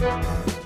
Bye.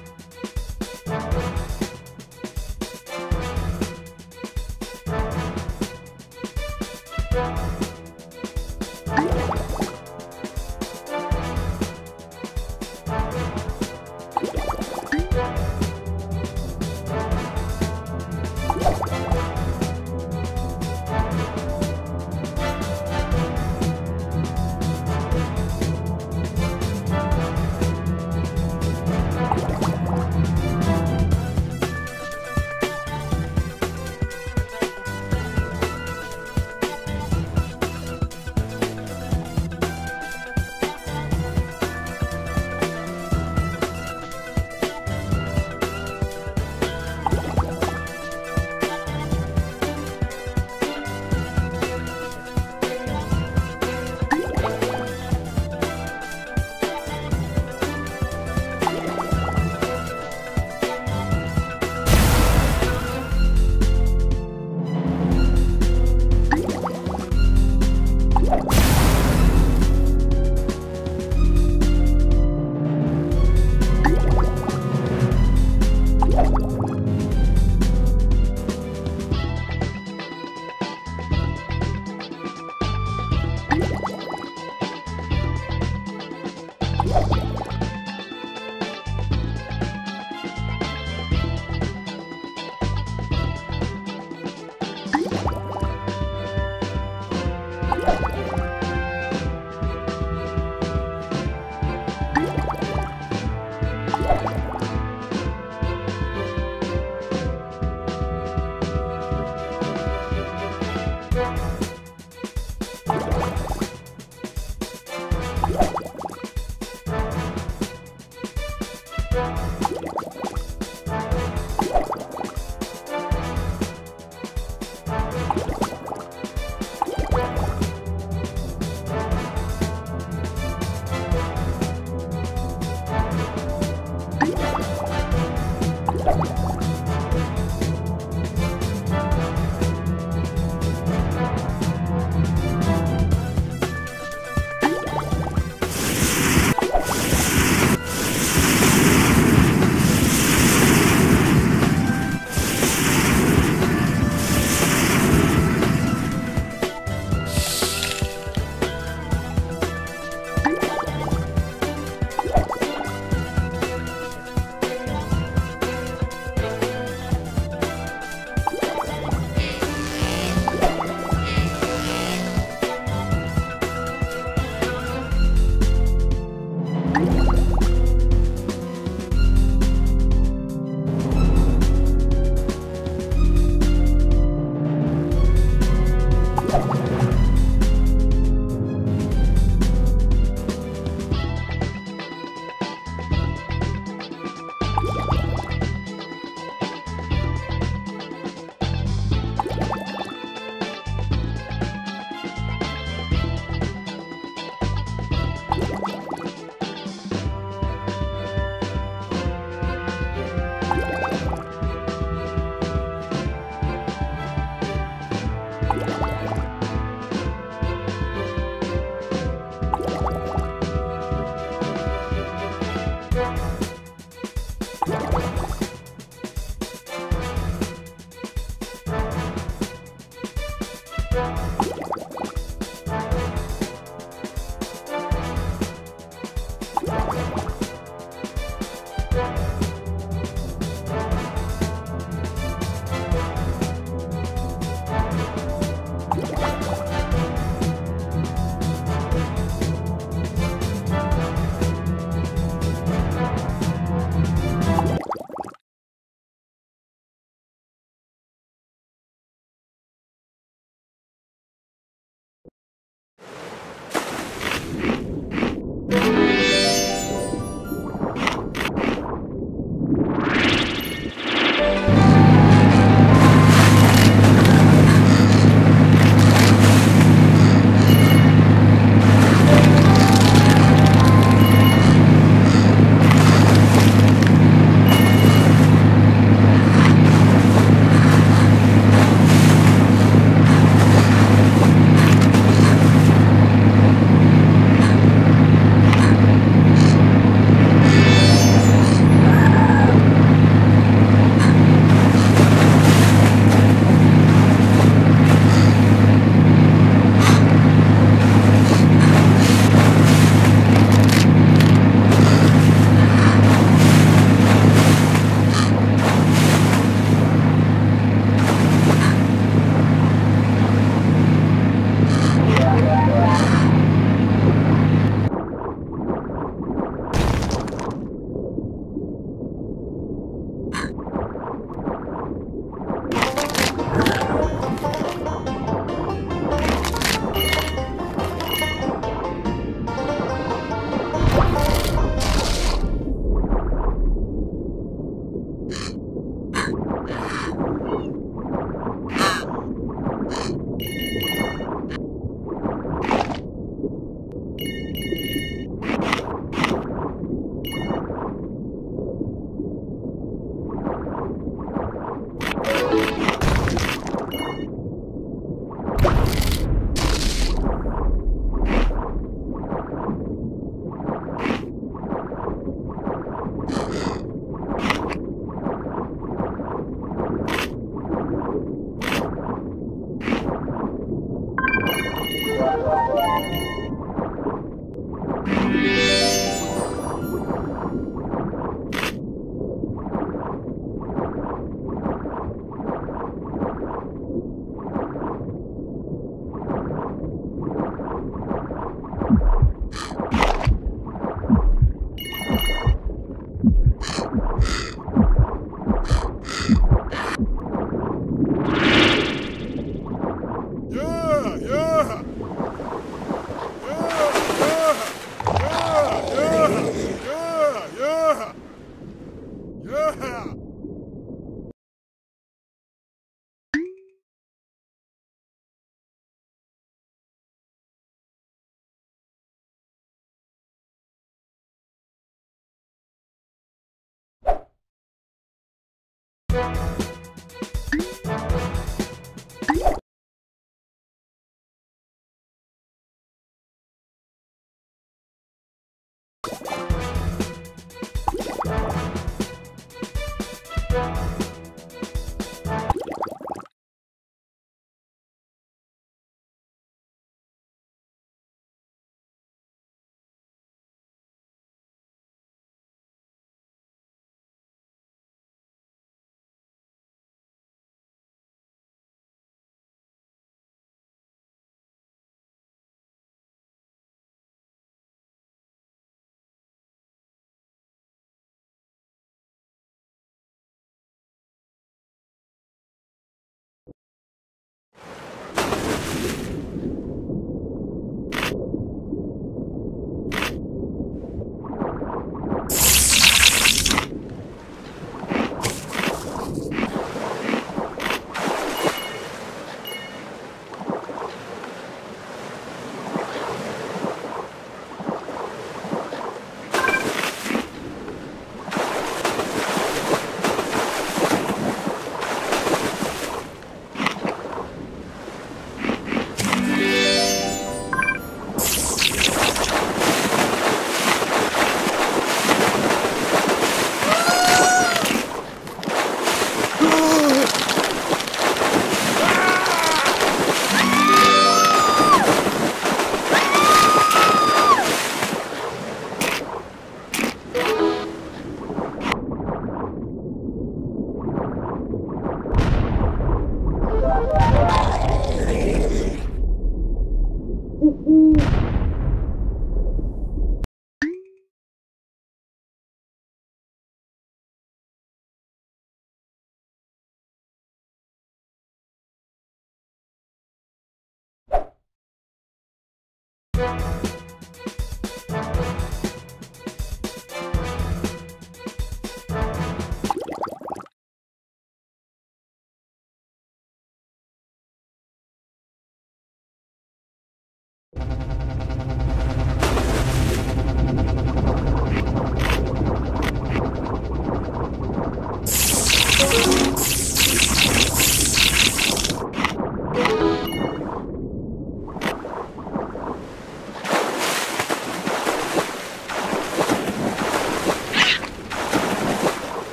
you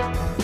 Música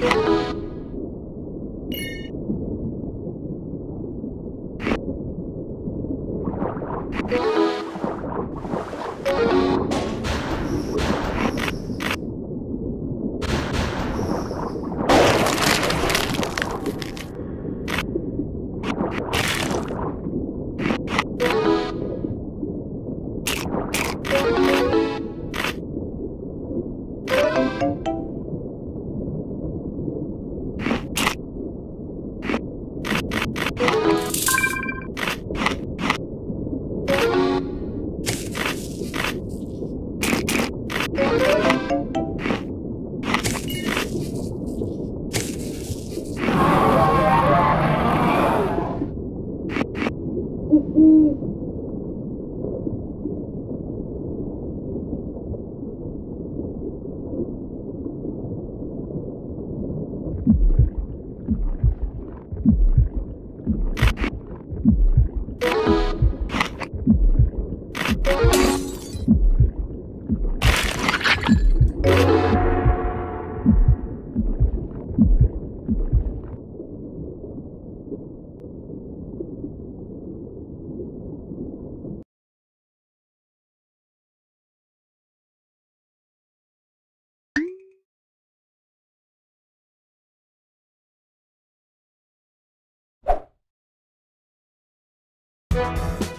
Hello. Bye.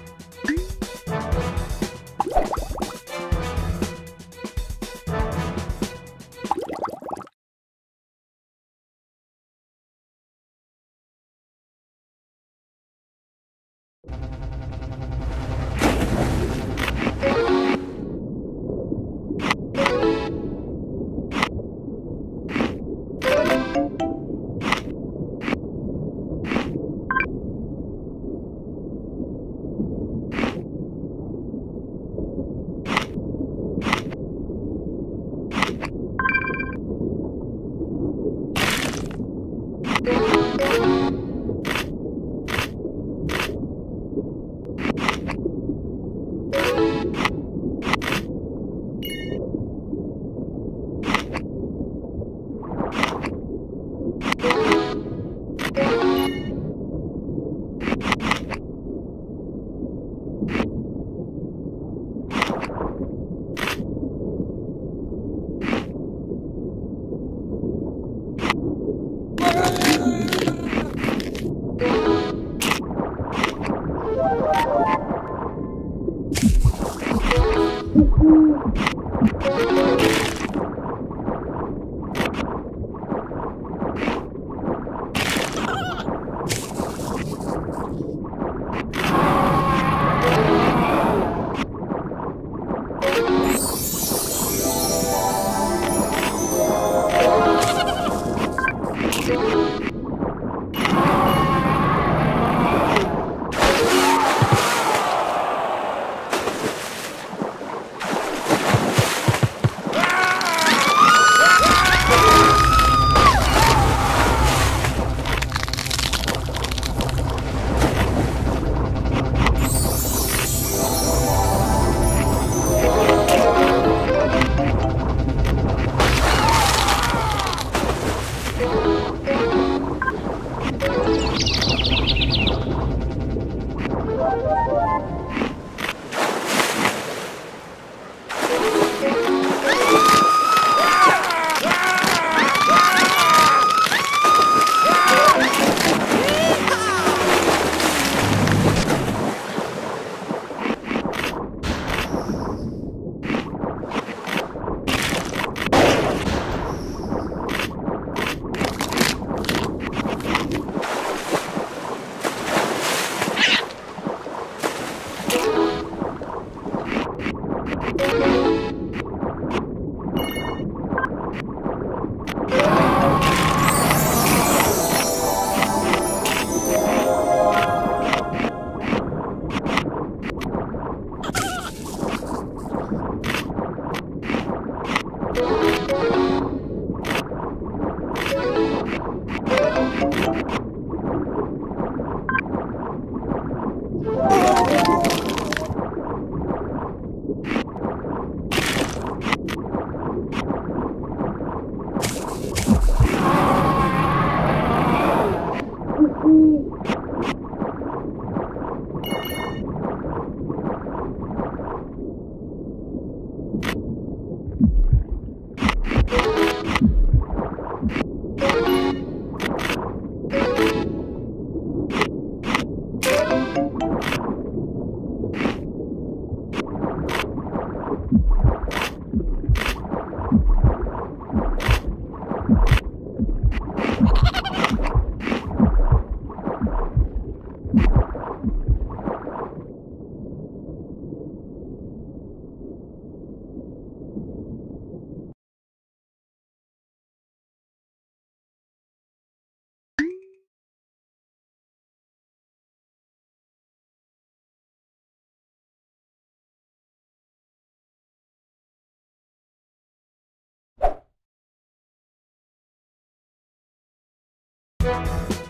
Bye.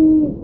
Woo!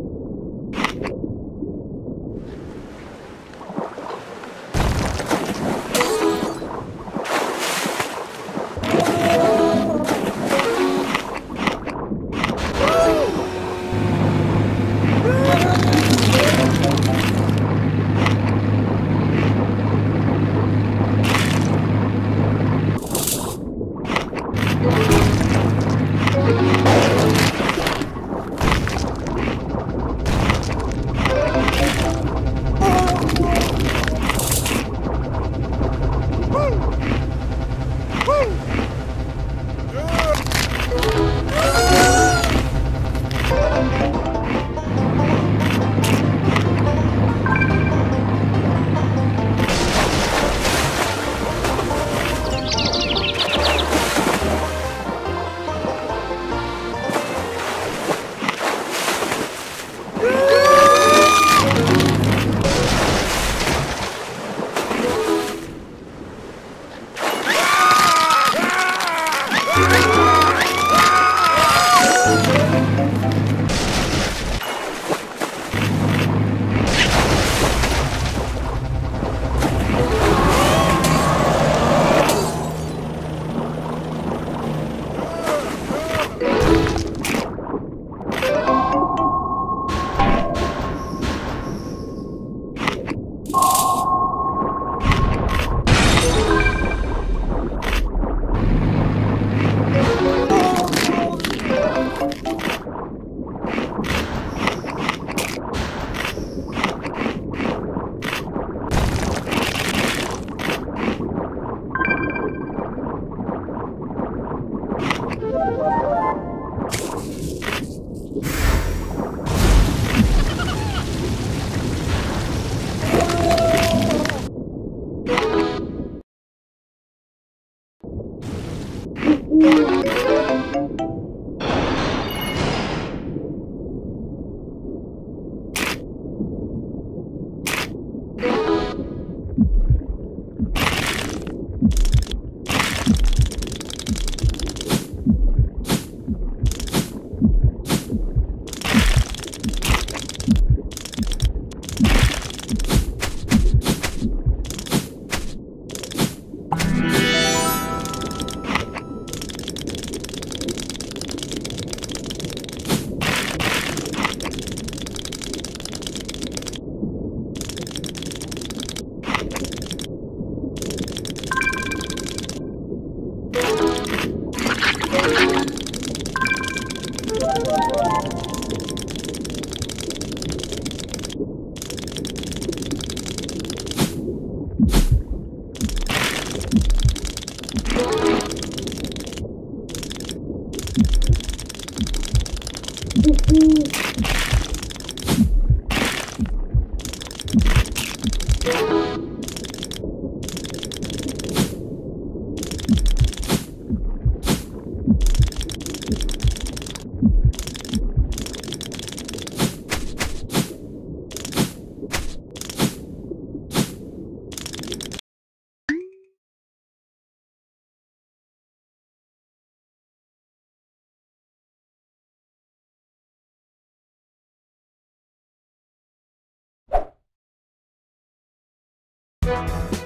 Bye.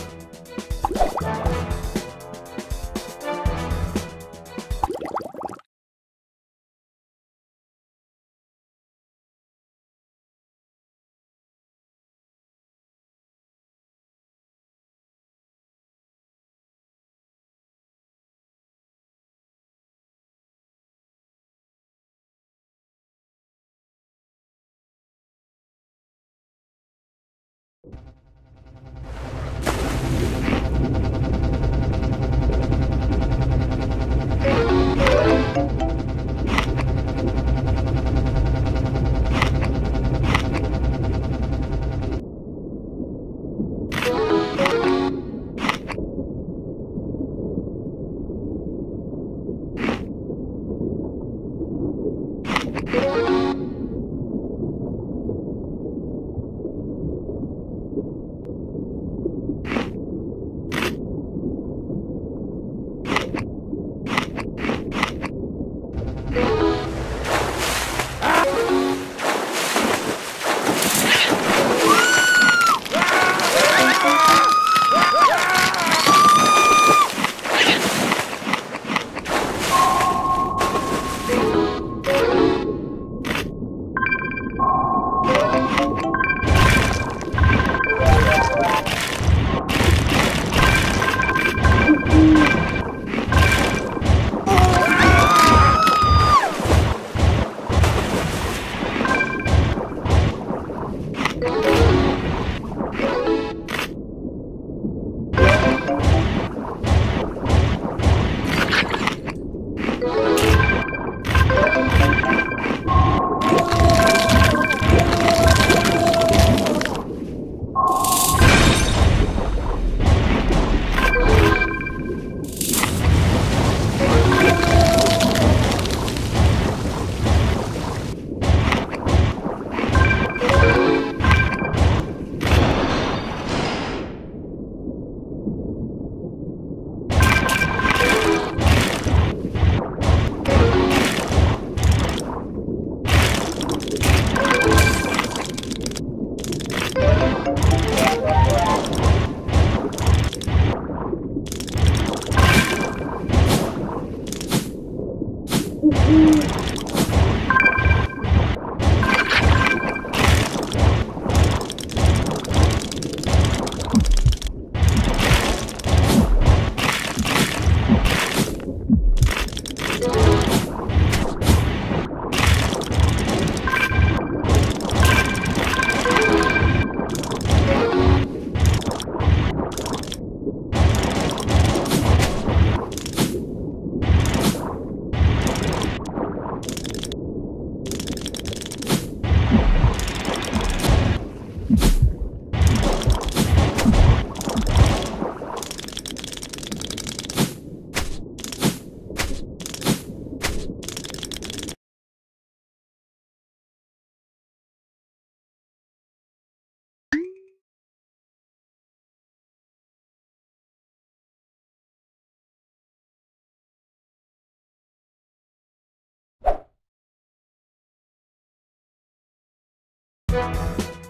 Bye.